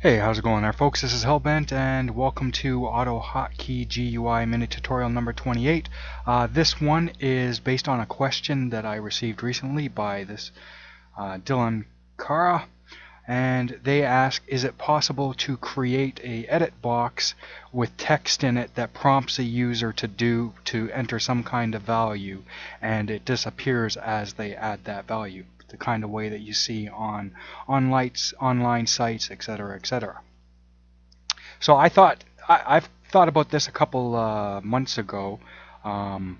Hey, how's it going there folks? This is Hellbent and welcome to AutoHotkey GUI mini tutorial number 28. Uh, this one is based on a question that I received recently by this uh, Dylan Kara and they ask is it possible to create a edit box with text in it that prompts a user to do to enter some kind of value and it disappears as they add that value the kind of way that you see on on lights, online sites, etc., etc. So I thought I, have thought about this a couple uh, months ago um,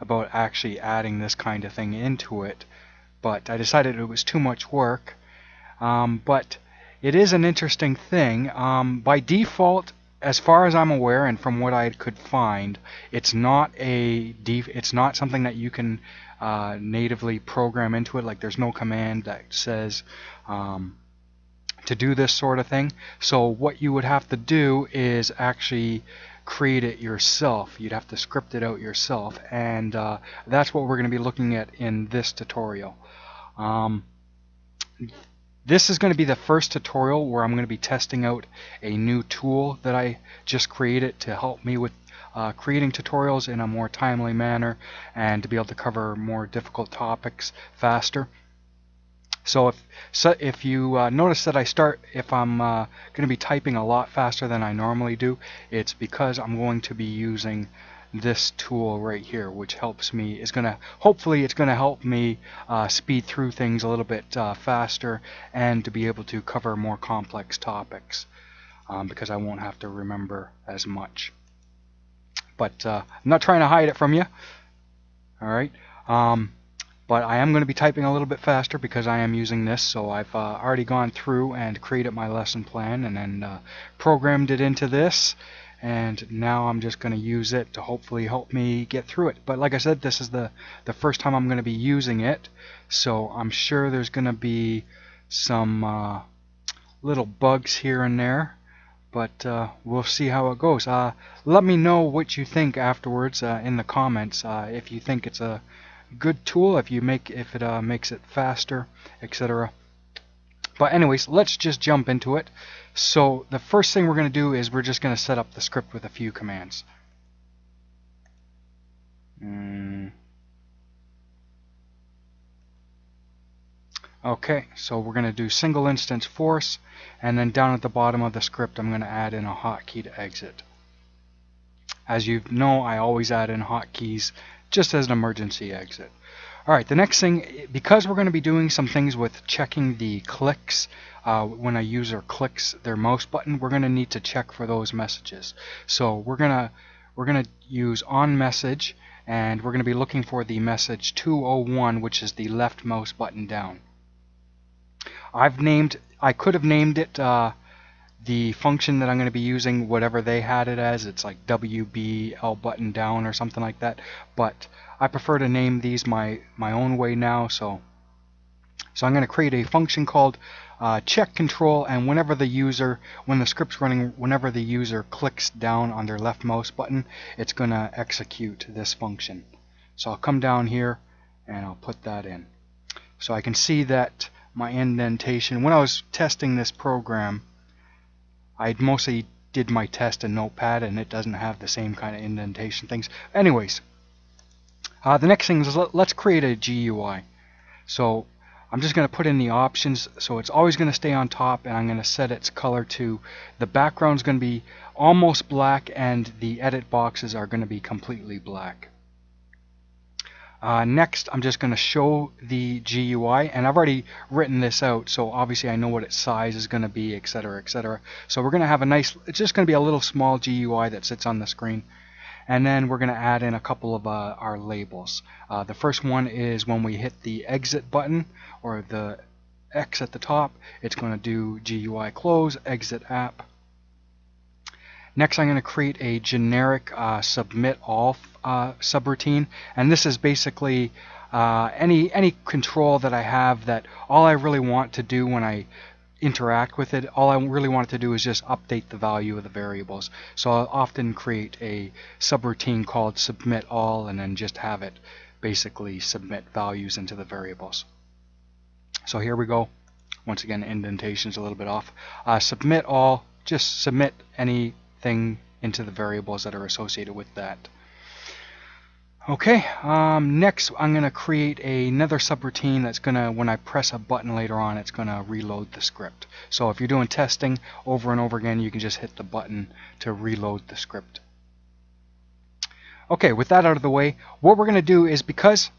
about actually adding this kind of thing into it, but I decided it was too much work. Um, but it is an interesting thing. Um, by default, as far as I'm aware, and from what I could find, it's not a it's not something that you can uh, natively program into it. Like there's no command that says um, to do this sort of thing. So what you would have to do is actually create it yourself. You'd have to script it out yourself. And uh, that's what we're going to be looking at in this tutorial. Um, this is going to be the first tutorial where I'm going to be testing out a new tool that I just created to help me with uh, creating tutorials in a more timely manner and to be able to cover more difficult topics faster. So if so if you uh, notice that I start if I'm uh, going to be typing a lot faster than I normally do, it's because I'm going to be using this tool right here, which helps me. is going to hopefully it's going to help me uh, speed through things a little bit uh, faster and to be able to cover more complex topics um, because I won't have to remember as much but uh, I'm not trying to hide it from you. All right. Um, but I am going to be typing a little bit faster because I am using this. So I've uh, already gone through and created my lesson plan and then uh, programmed it into this. And now I'm just going to use it to hopefully help me get through it. But like I said, this is the, the first time I'm going to be using it. So I'm sure there's going to be some uh, little bugs here and there but uh, we'll see how it goes. Uh, let me know what you think afterwards uh, in the comments. Uh, if you think it's a good tool, if you make if it uh, makes it faster, etc. But anyways, let's just jump into it. So the first thing we're going to do is we're just going to set up the script with a few commands. Mm. Okay, so we're going to do single instance force, and then down at the bottom of the script I'm going to add in a hotkey to exit. As you know, I always add in hotkeys just as an emergency exit. Alright, the next thing, because we're going to be doing some things with checking the clicks, uh, when a user clicks their mouse button, we're going to need to check for those messages. So we're going to we're going to use on message, and we're going to be looking for the message 201, which is the left mouse button down. I've named, I could have named it uh, the function that I'm going to be using, whatever they had it as. It's like WBL button down or something like that. But I prefer to name these my, my own way now. So, so I'm going to create a function called uh, check control and whenever the user, when the script's running, whenever the user clicks down on their left mouse button, it's going to execute this function. So I'll come down here and I'll put that in. So I can see that my indentation. When I was testing this program, I mostly did my test in Notepad and it doesn't have the same kind of indentation things. Anyways, uh, the next thing is let, us create a GUI. So I'm just going to put in the options so it's always going to stay on top and I'm going to set its color to the background is going to be almost black and the edit boxes are going to be completely black. Uh, next, I'm just going to show the GUI, and I've already written this out, so obviously I know what its size is going to be, etc., etc. So we're going to have a nice, it's just going to be a little small GUI that sits on the screen. And then we're going to add in a couple of uh, our labels. Uh, the first one is when we hit the exit button, or the X at the top, it's going to do GUI close, exit app. Next I'm going to create a generic uh, submit all uh, subroutine and this is basically uh, any any control that I have that all I really want to do when I interact with it all I really want to do is just update the value of the variables so I'll often create a subroutine called submit all and then just have it basically submit values into the variables so here we go Once again, indentation is a little bit off. Uh, submit all, just submit anything into the variables that are associated with that. Okay, um, next I'm going to create another subroutine that's going to, when I press a button later on, it's going to reload the script. So if you're doing testing over and over again, you can just hit the button to reload the script. Okay, with that out of the way, what we're going to do is because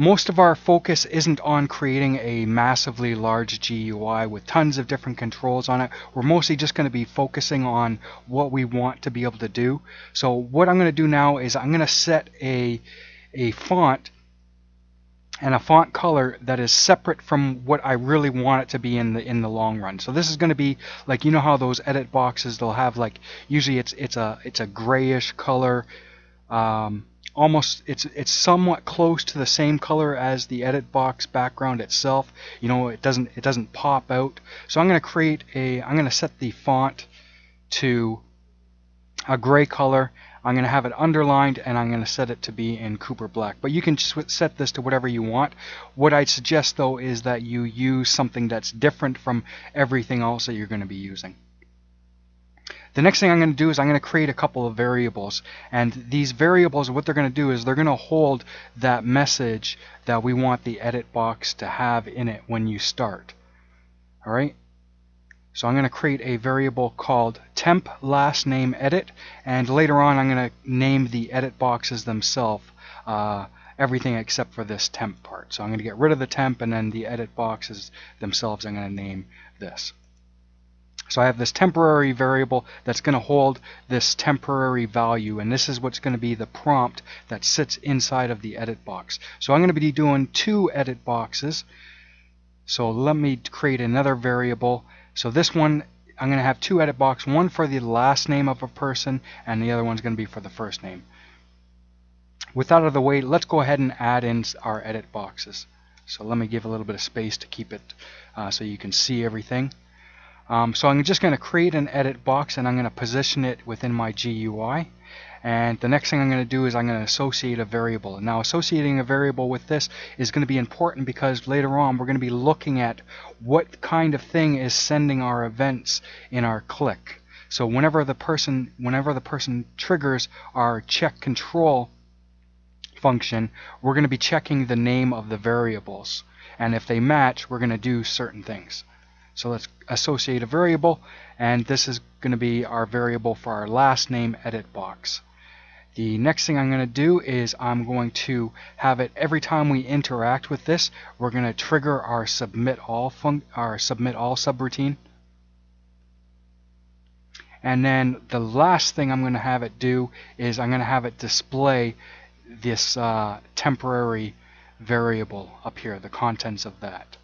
most of our focus isn't on creating a massively large GUI with tons of different controls on it. We're mostly just going to be focusing on what we want to be able to do. So what I'm going to do now is I'm going to set a, a font and a font color that is separate from what I really want it to be in the in the long run. So this is going to be like you know how those edit boxes they'll have like usually it's it's a it's a grayish color um, almost it's it's somewhat close to the same color as the edit box background itself. You know it doesn't it doesn't pop out. So I'm going to create a I'm going to set the font to a gray color. I'm going to have it underlined and I'm going to set it to be in Cooper Black. But you can just set this to whatever you want. What I'd suggest though is that you use something that's different from everything else that you're going to be using the next thing I'm going to do is I'm going to create a couple of variables. And these variables, what they're going to do is they're going to hold that message that we want the edit box to have in it when you start. All right. So I'm going to create a variable called temp last name edit. And later on, I'm going to name the edit boxes themselves. Uh, everything except for this temp part. So I'm going to get rid of the temp and then the edit boxes themselves I'm going to name this. So I have this temporary variable that's going to hold this temporary value and this is what's going to be the prompt that sits inside of the edit box. So I'm going to be doing two edit boxes. So let me create another variable. So this one I'm going to have two edit box, one for the last name of a person and the other one's going to be for the first name. With that out of the way, let's go ahead and add in our edit boxes. So let me give a little bit of space to keep it uh, so you can see everything. Um, so I'm just going to create an edit box and I'm going to position it within my GUI. And the next thing I'm going to do is I'm going to associate a variable. Now associating a variable with this is going to be important because later on we're going to be looking at what kind of thing is sending our events in our click. So whenever the person whenever the person triggers our check control function, we're going to be checking the name of the variables. And if they match, we're going to do certain things. So let's associate a variable, and this is going to be our variable for our last name edit box. The next thing I'm going to do is I'm going to have it every time we interact with this, we're going to trigger our submit all our submit all subroutine. And then the last thing I'm going to have it do is I'm going to have it display this uh, temporary variable up here, the contents of that.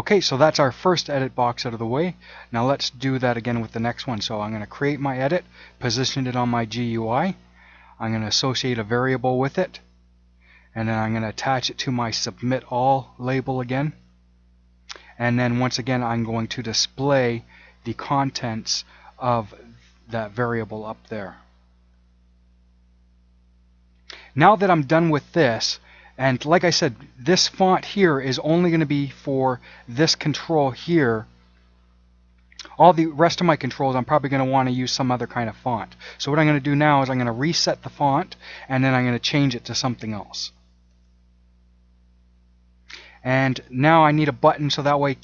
Okay, so that's our first edit box out of the way. Now let's do that again with the next one. So I'm going to create my edit, position it on my GUI. I'm going to associate a variable with it. And then I'm going to attach it to my submit all label again. And then once again, I'm going to display the contents of that variable up there. Now that I'm done with this, and like I said, this font here is only going to be for this control here. All the rest of my controls, I'm probably going to want to use some other kind of font. So what I'm going to do now is I'm going to reset the font, and then I'm going to change it to something else. And now I need a button so that way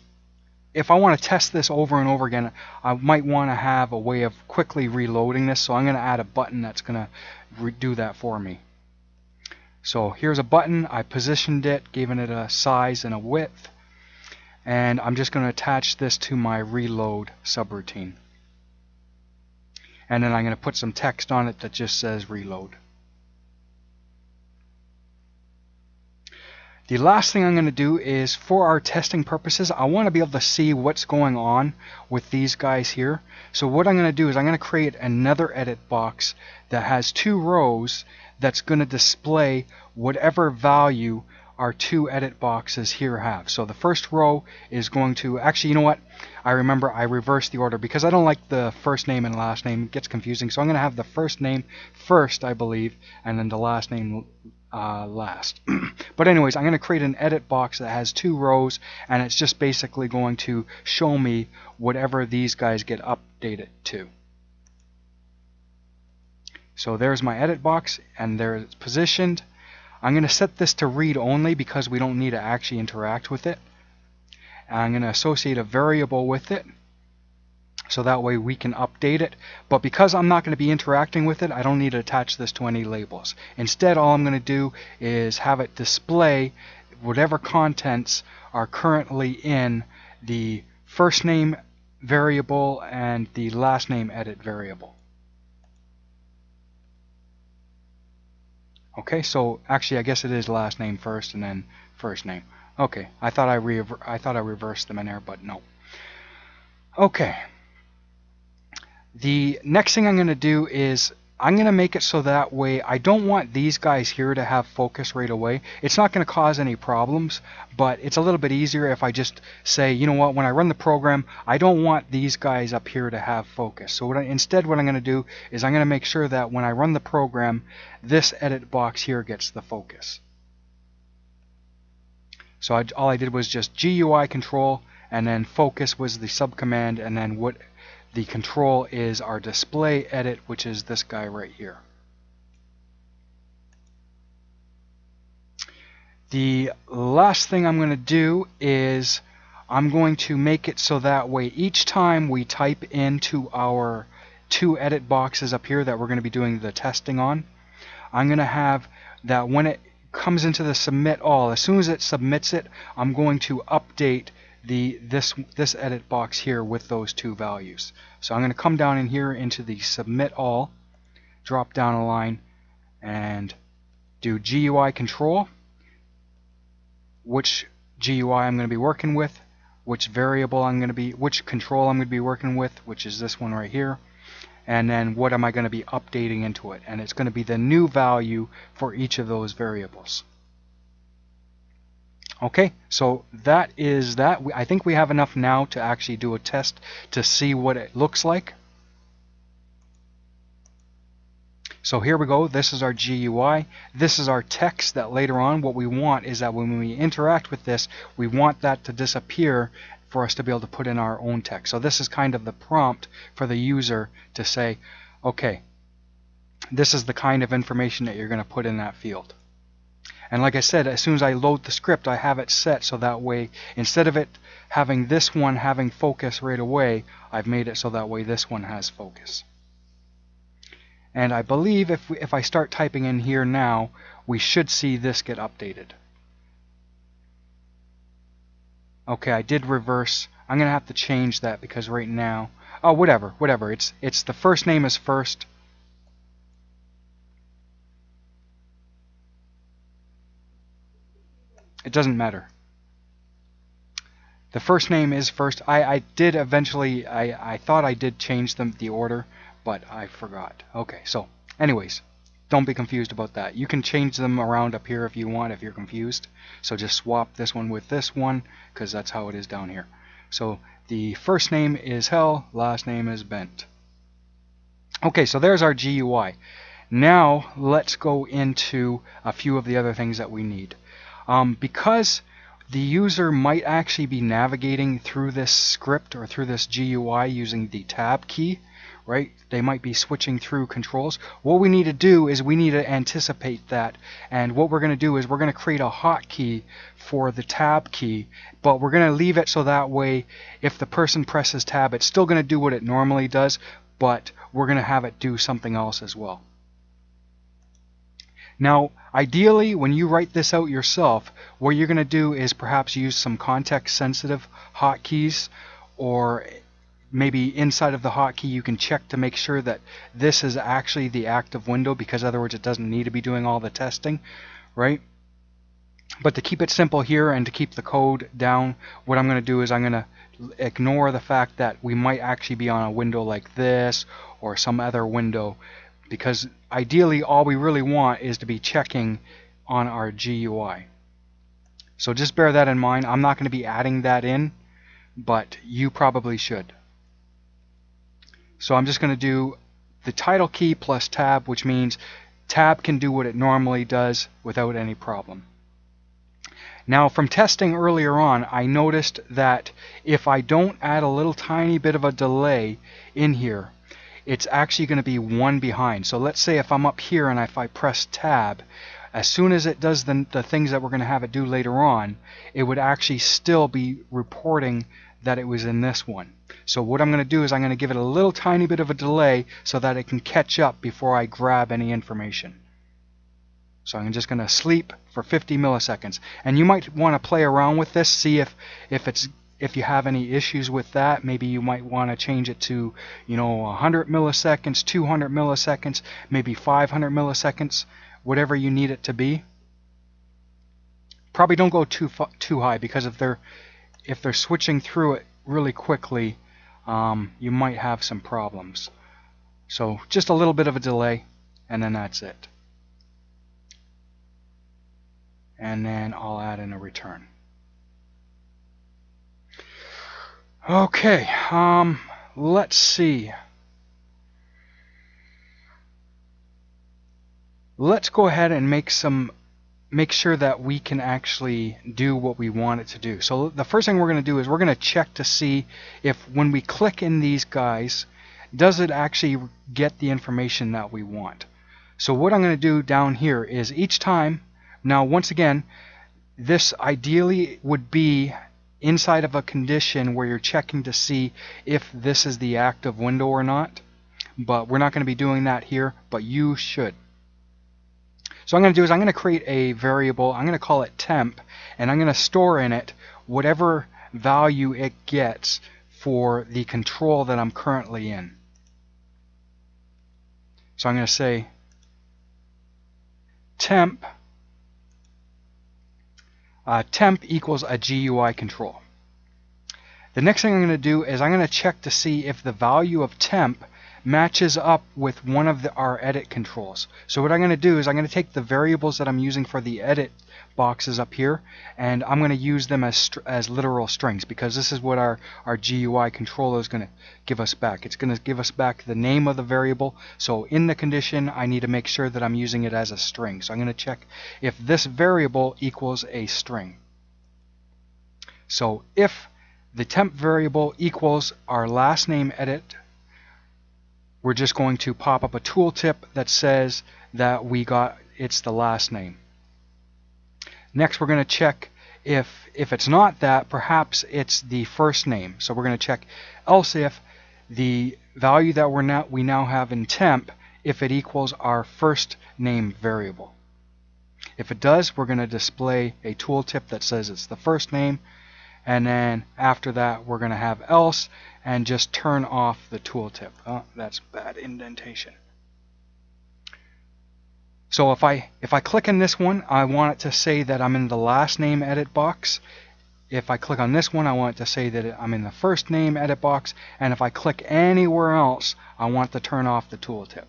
if I want to test this over and over again, I might want to have a way of quickly reloading this. So I'm going to add a button that's going to do that for me. So here's a button. I positioned it, given it a size and a width. And I'm just going to attach this to my reload subroutine. And then I'm going to put some text on it that just says reload. The last thing I'm going to do is for our testing purposes, I want to be able to see what's going on with these guys here. So what I'm going to do is I'm going to create another edit box that has two rows that's going to display whatever value our two edit boxes here have. So the first row is going to, actually, you know what? I remember I reversed the order because I don't like the first name and last name. It gets confusing. So I'm going to have the first name first, I believe, and then the last name uh, last. but anyways, I'm going to create an edit box that has two rows and it's just basically going to show me whatever these guys get updated to. So there's my edit box and there it's positioned. I'm going to set this to read only because we don't need to actually interact with it. And I'm going to associate a variable with it so that way we can update it. But because I'm not going to be interacting with it, I don't need to attach this to any labels. Instead, all I'm going to do is have it display whatever contents are currently in the first name variable and the last name edit variable. Okay, so actually I guess it is last name first and then first name. Okay, I thought I I thought I reversed them in there, but no. Okay. The next thing I'm going to do is I'm going to make it so that way I don't want these guys here to have focus right away. It's not going to cause any problems, but it's a little bit easier if I just say, you know what, when I run the program, I don't want these guys up here to have focus. So what I, instead what I'm going to do is I'm going to make sure that when I run the program, this edit box here gets the focus. So I, all I did was just GUI control and then focus was the subcommand and then what the control is our display edit, which is this guy right here. The last thing I'm going to do is I'm going to make it so that way each time we type into our two edit boxes up here that we're going to be doing the testing on, I'm going to have that when it comes into the submit all, as soon as it submits it, I'm going to update the this this edit box here with those two values. So I'm going to come down in here into the submit all, drop down a line, and do GUI control, which GUI I'm going to be working with, which variable I'm going to be, which control I'm going to be working with, which is this one right here, and then what am I going to be updating into it. And it's going to be the new value for each of those variables. Okay, so that is that. I think we have enough now to actually do a test to see what it looks like. So here we go. This is our GUI. This is our text that later on what we want is that when we interact with this, we want that to disappear for us to be able to put in our own text. So this is kind of the prompt for the user to say, okay, this is the kind of information that you're going to put in that field. And like I said, as soon as I load the script, I have it set so that way, instead of it having this one having focus right away, I've made it so that way this one has focus. And I believe if, we, if I start typing in here now, we should see this get updated. Okay, I did reverse. I'm going to have to change that because right now, oh, whatever, whatever. It's, it's the first name is first, It doesn't matter. The first name is first. I, I did eventually, I, I thought I did change them the order, but I forgot. Okay, so anyways, don't be confused about that. You can change them around up here if you want, if you're confused. So just swap this one with this one, because that's how it is down here. So the first name is Hell, last name is Bent. Okay, so there's our GUI. Now let's go into a few of the other things that we need. Um, because the user might actually be navigating through this script or through this GUI using the tab key, right? They might be switching through controls. What we need to do is we need to anticipate that. And what we're going to do is we're going to create a hotkey for the tab key, but we're going to leave it so that way if the person presses tab, it's still going to do what it normally does, but we're going to have it do something else as well. Now, ideally, when you write this out yourself, what you're going to do is perhaps use some context-sensitive hotkeys, or maybe inside of the hotkey you can check to make sure that this is actually the active window, because otherwise it doesn't need to be doing all the testing, right? But to keep it simple here and to keep the code down, what I'm going to do is I'm going to ignore the fact that we might actually be on a window like this or some other window because ideally all we really want is to be checking on our GUI. So just bear that in mind. I'm not going to be adding that in, but you probably should. So I'm just going to do the tilde key plus tab, which means tab can do what it normally does without any problem. Now from testing earlier on I noticed that if I don't add a little tiny bit of a delay in here it's actually going to be one behind. So let's say if I'm up here and if I press tab as soon as it does the, the things that we're going to have it do later on it would actually still be reporting that it was in this one. So what I'm going to do is I'm going to give it a little tiny bit of a delay so that it can catch up before I grab any information. So I'm just going to sleep for 50 milliseconds. And you might want to play around with this, see if, if it's if you have any issues with that, maybe you might want to change it to, you know, 100 milliseconds, 200 milliseconds, maybe 500 milliseconds, whatever you need it to be. Probably don't go too too high because if they're if they're switching through it really quickly, um, you might have some problems. So just a little bit of a delay, and then that's it. And then I'll add in a return. Okay, um, let's see. Let's go ahead and make some make sure that we can actually do what we want it to do. So the first thing we're going to do is we're going to check to see if when we click in these guys, does it actually get the information that we want. So what I'm going to do down here is each time, now once again, this ideally would be inside of a condition where you're checking to see if this is the active window or not. But we're not going to be doing that here, but you should. So I'm going to do is I'm going to create a variable. I'm going to call it temp, and I'm going to store in it whatever value it gets for the control that I'm currently in. So I'm going to say temp uh, temp equals a GUI control. The next thing I'm going to do is I'm going to check to see if the value of temp matches up with one of the, our edit controls. So what I'm going to do is I'm going to take the variables that I'm using for the edit boxes up here and I'm going to use them as, as literal strings because this is what our, our GUI controller is going to give us back. It's going to give us back the name of the variable. So in the condition I need to make sure that I'm using it as a string. So I'm going to check if this variable equals a string. So if the temp variable equals our last name edit we're just going to pop up a tooltip that says that we got it's the last name. Next we're going to check if if it's not that perhaps it's the first name. So we're going to check else if the value that we're now we now have in temp if it equals our first name variable. If it does, we're going to display a tooltip that says it's the first name and then after that we're going to have else and just turn off the tooltip. Oh, that's bad indentation. So if I if I click on this one, I want it to say that I'm in the last name edit box. If I click on this one, I want it to say that I'm in the first name edit box. And if I click anywhere else, I want to turn off the tooltip.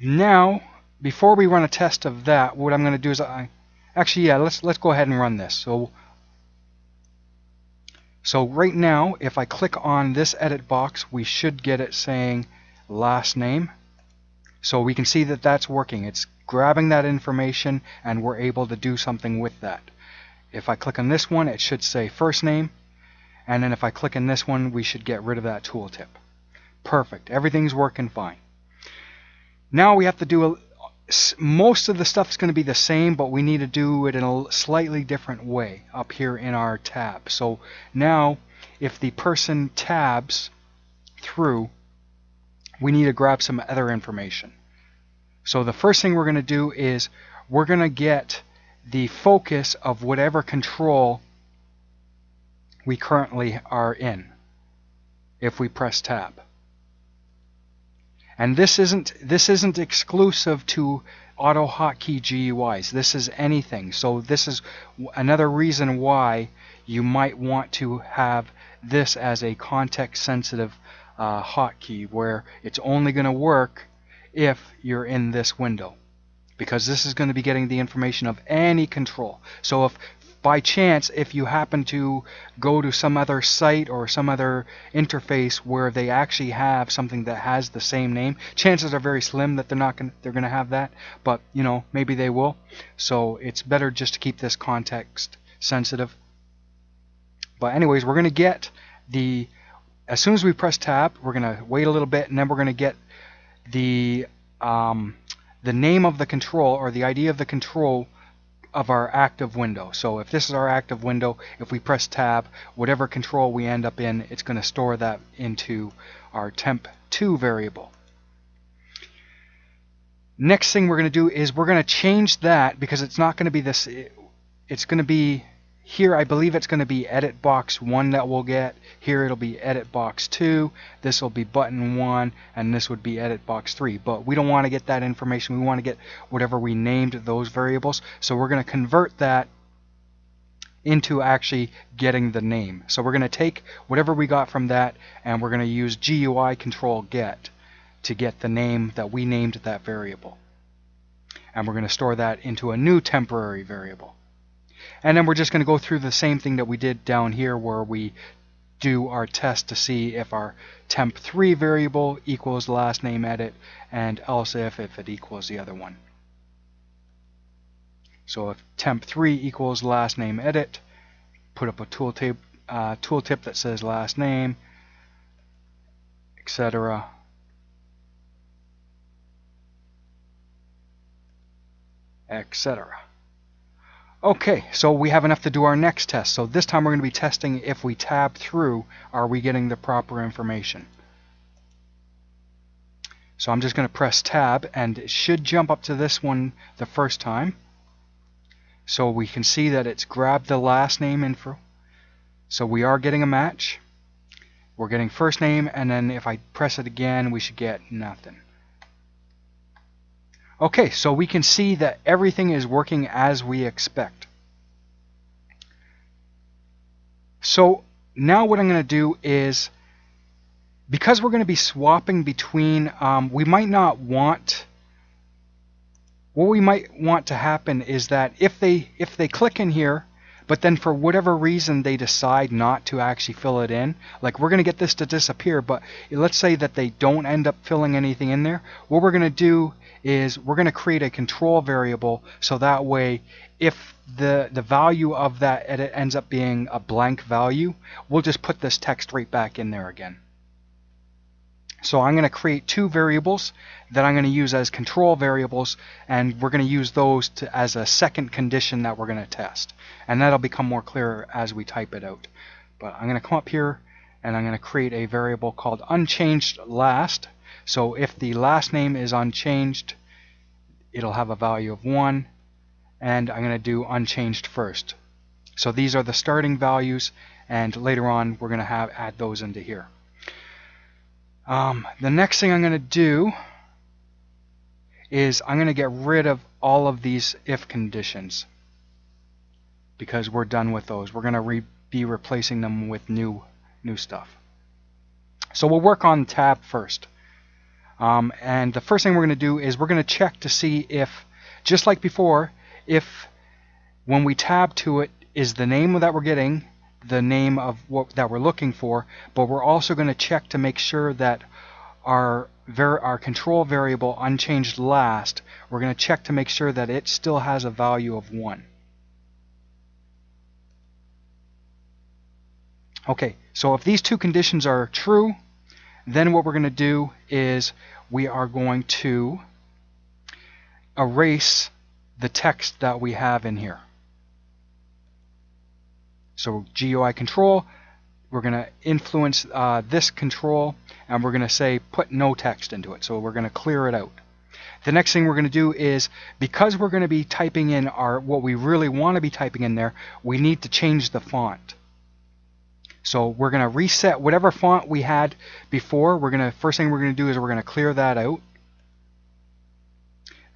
Now, before we run a test of that, what I'm going to do is I actually yeah, let's let's go ahead and run this. So so right now, if I click on this edit box, we should get it saying last name. So we can see that that's working. It's grabbing that information and we're able to do something with that. If I click on this one, it should say first name. And then if I click on this one, we should get rid of that tooltip. Perfect. Everything's working fine. Now we have to do a, most of the stuff is going to be the same, but we need to do it in a slightly different way up here in our tab. So now, if the person tabs through, we need to grab some other information. So the first thing we're going to do is we're going to get the focus of whatever control we currently are in if we press tab. And this isn't this isn't exclusive to AutoHotkey GUIs. This is anything. So this is another reason why you might want to have this as a context-sensitive uh, hotkey where it's only going to work if you're in this window because this is going to be getting the information of any control. So if by chance, if you happen to go to some other site or some other interface where they actually have something that has the same name, chances are very slim that they're not going they're going to have that, but you know, maybe they will. So it's better just to keep this context sensitive. But anyways, we're going to get the as soon as we press tab, we're going to wait a little bit and then we're going to get the um, the name of the control or the ID of the control of our active window. So if this is our active window, if we press tab, whatever control we end up in, it's going to store that into our temp2 variable. Next thing we're going to do is we're going to change that because it's not going to be this, it's going to be here I believe it's going to be edit box 1 that we'll get. Here it'll be edit box 2. This will be button 1 and this would be edit box 3. But we don't want to get that information. We want to get whatever we named those variables. So we're going to convert that into actually getting the name. So we're going to take whatever we got from that and we're going to use GUI control get to get the name that we named that variable. And we're going to store that into a new temporary variable. And then we're just going to go through the same thing that we did down here where we do our test to see if our temp3 variable equals last name edit and else if, if it equals the other one. So if temp3 equals last name edit, put up a tooltip, uh, tooltip that says last name, etc. etc. Okay, so we have enough to do our next test. So this time we're going to be testing if we tab through, are we getting the proper information? So I'm just going to press tab and it should jump up to this one the first time. So we can see that it's grabbed the last name info. So we are getting a match. We're getting first name and then if I press it again we should get nothing. Okay, so we can see that everything is working as we expect. So now what I'm going to do is, because we're going to be swapping between, um, we might not want, what we might want to happen is that if they, if they click in here, but then for whatever reason they decide not to actually fill it in, like we're going to get this to disappear, but let's say that they don't end up filling anything in there, what we're going to do is we're going to create a control variable so that way if the the value of that edit ends up being a blank value, we'll just put this text right back in there again. So I'm going to create two variables that I'm going to use as control variables and we're going to use those to, as a second condition that we're going to test. And that'll become more clear as we type it out. But I'm going to come up here and I'm going to create a variable called unchanged last. So if the last name is unchanged, it'll have a value of 1 and I'm going to do unchanged first. So these are the starting values and later on we're going to have add those into here. Um, the next thing I'm going to do is I'm going to get rid of all of these if conditions because we're done with those. We're going to re be replacing them with new new stuff. So we'll work on tab first. Um, and the first thing we're going to do is we're going to check to see if, just like before, if when we tab to it is the name that we're getting the name of what that we're looking for, but we're also going to check to make sure that our our control variable unchanged last, we're going to check to make sure that it still has a value of 1. Okay, so if these two conditions are true, then what we're going to do is we are going to erase the text that we have in here. So GUI control, we're going to influence uh, this control and we're going to say put no text into it. So we're going to clear it out. The next thing we're going to do is because we're going to be typing in our what we really want to be typing in there, we need to change the font. So we're going to reset whatever font we had before. We're going to first thing we're going to do is we're going to clear that out.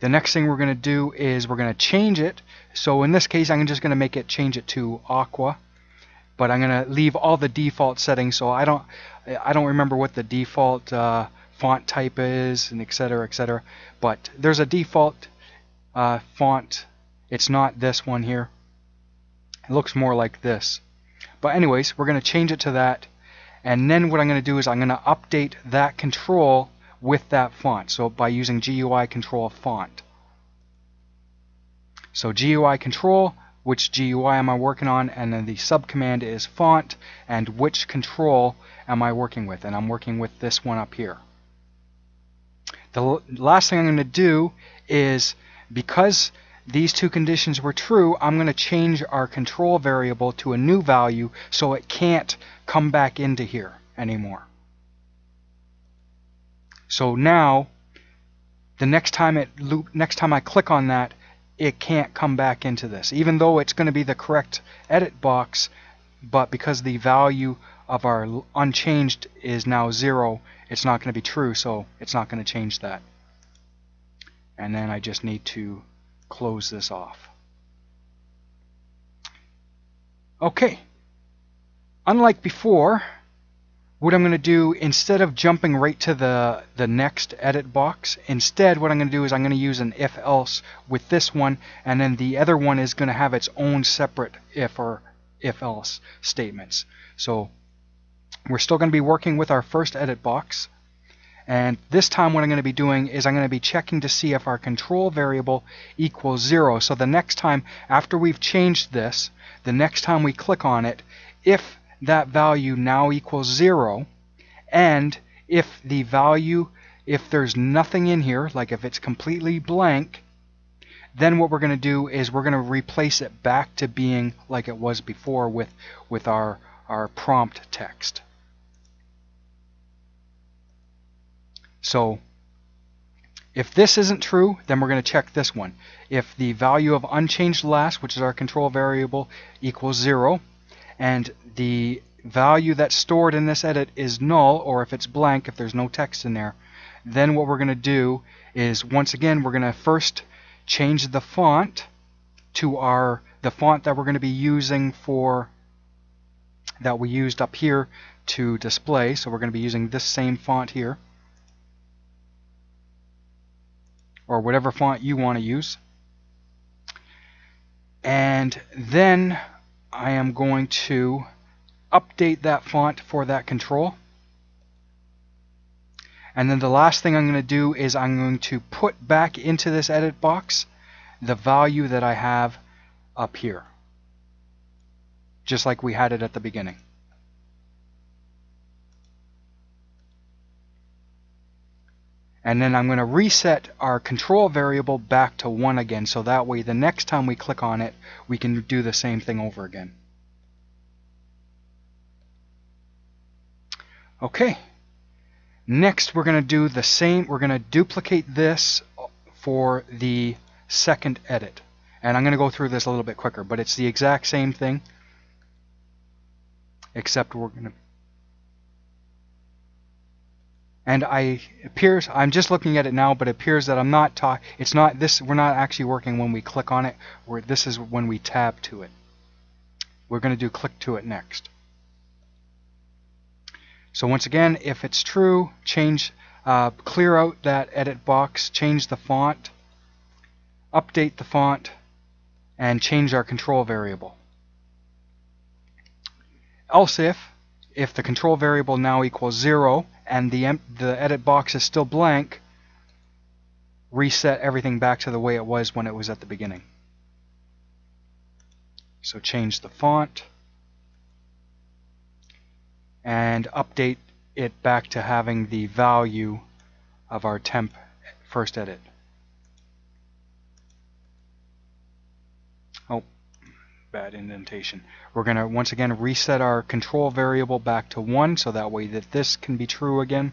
The next thing we're going to do is we're going to change it. So in this case, I'm just going to make it change it to aqua but I'm going to leave all the default settings so I don't I don't remember what the default uh, font type is and etc etc but there's a default uh, font it's not this one here It looks more like this. But anyways, we're going to change it to that. And then what I'm going to do is I'm going to update that control with that font. So by using GUI control font. So GUI control, which GUI am I working on, and then the subcommand is font, and which control am I working with, and I'm working with this one up here. The last thing I'm going to do is, because these two conditions were true, I'm going to change our control variable to a new value so it can't come back into here anymore. So now, the next time it loop, next time I click on that, it can't come back into this, even though it's going to be the correct edit box. But because the value of our unchanged is now zero, it's not going to be true, so it's not going to change that. And then I just need to close this off. Okay. Unlike before, what I'm going to do, instead of jumping right to the, the next edit box, instead what I'm going to do is I'm going to use an if-else with this one, and then the other one is going to have its own separate if or if-else statements. So we're still going to be working with our first edit box, and this time what I'm going to be doing is I'm going to be checking to see if our control variable equals 0. So the next time, after we've changed this, the next time we click on it, if that value now equals 0, and if the value, if there's nothing in here, like if it's completely blank, then what we're going to do is we're going to replace it back to being like it was before with, with our, our prompt text. So if this isn't true, then we're going to check this one. If the value of unchanged last, which is our control variable, equals 0, and the value that's stored in this edit is null, or if it's blank, if there's no text in there, then what we're going to do is, once again, we're going to first change the font to our the font that we're going to be using for that we used up here to display. So we're going to be using this same font here. Or whatever font you want to use. And then I am going to update that font for that control. And then the last thing I'm going to do is I'm going to put back into this edit box the value that I have up here. Just like we had it at the beginning. And then I'm going to reset our control variable back to 1 again so that way the next time we click on it we can do the same thing over again. Okay next we're going to do the same we're going to duplicate this for the second edit and I'm going to go through this a little bit quicker but it's the exact same thing except we're going to and I appears I'm just looking at it now but it appears that I'm not talk it's not this we're not actually working when we click on it where this is when we tab to it. We're going to do click to it next. So once again if it's true change uh, clear out that edit box change the font update the font and change our control variable. Else if if the control variable now equals 0 and the, the edit box is still blank, reset everything back to the way it was when it was at the beginning. So change the font and update it back to having the value of our temp first edit. Oh, bad indentation. We're going to once again reset our control variable back to 1 so that way that this can be true again.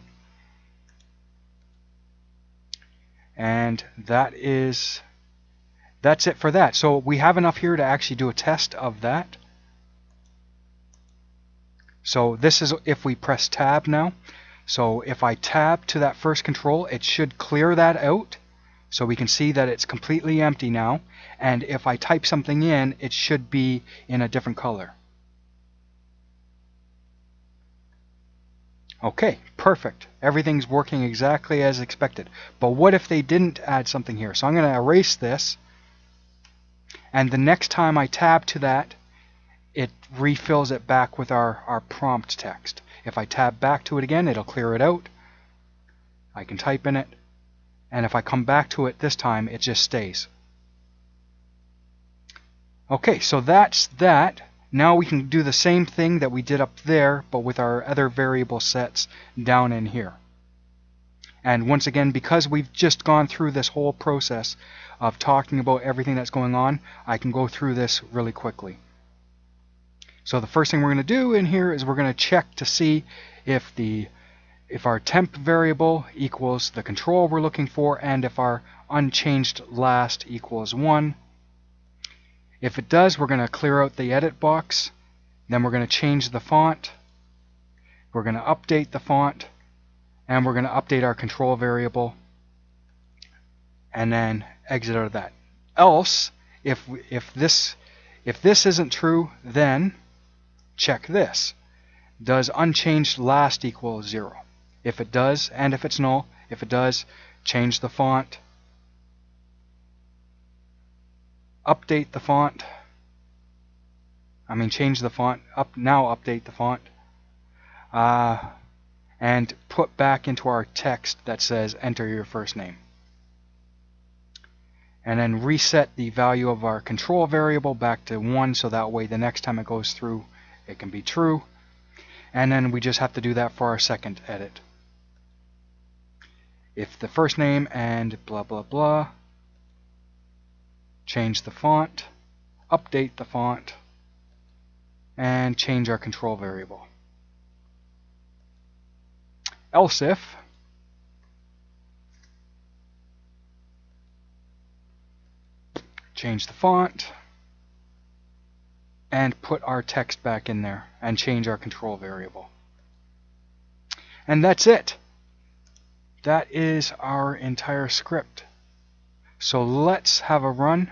And that is that's it for that. So we have enough here to actually do a test of that. So this is if we press tab now. So if I tab to that first control, it should clear that out so we can see that it's completely empty now. And if I type something in, it should be in a different color. Okay, perfect. Everything's working exactly as expected. But what if they didn't add something here? So I'm going to erase this. And the next time I tab to that, it refills it back with our, our prompt text. If I tab back to it again, it'll clear it out. I can type in it. And if I come back to it this time, it just stays. Okay, so that's that. Now we can do the same thing that we did up there, but with our other variable sets down in here. And once again, because we've just gone through this whole process of talking about everything that's going on, I can go through this really quickly. So the first thing we're going to do in here is we're going to check to see if the if our temp variable equals the control we're looking for and if our unchanged last equals 1. If it does, we're going to clear out the edit box. Then we're going to change the font. We're going to update the font. And we're going to update our control variable. And then exit out of that. Else, if, if, this, if this isn't true, then check this. Does unchanged last equal 0? If it does, and if it's null, if it does, change the font. Update the font. I mean, change the font. Up Now update the font. Uh, and put back into our text that says enter your first name. And then reset the value of our control variable back to 1 so that way the next time it goes through it can be true. And then we just have to do that for our second edit. If the first name and blah blah blah, change the font, update the font, and change our control variable. Else if change the font, and put our text back in there and change our control variable. And that's it. That is our entire script. So let's have a run.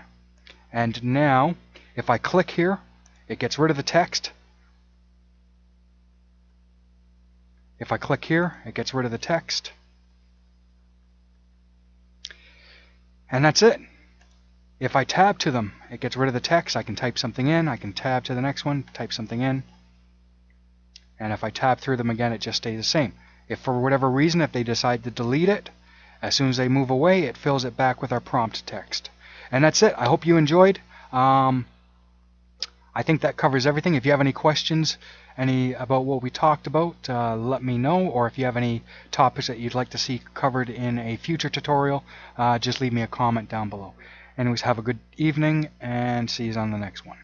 And now, if I click here, it gets rid of the text. If I click here, it gets rid of the text. And that's it. If I tab to them, it gets rid of the text. I can type something in. I can tab to the next one, type something in. And if I tab through them again, it just stays the same. If for whatever reason, if they decide to delete it, as soon as they move away, it fills it back with our prompt text. And that's it. I hope you enjoyed. Um, I think that covers everything. If you have any questions any about what we talked about, uh, let me know. Or if you have any topics that you'd like to see covered in a future tutorial, uh, just leave me a comment down below. Anyways, have a good evening and see you on the next one.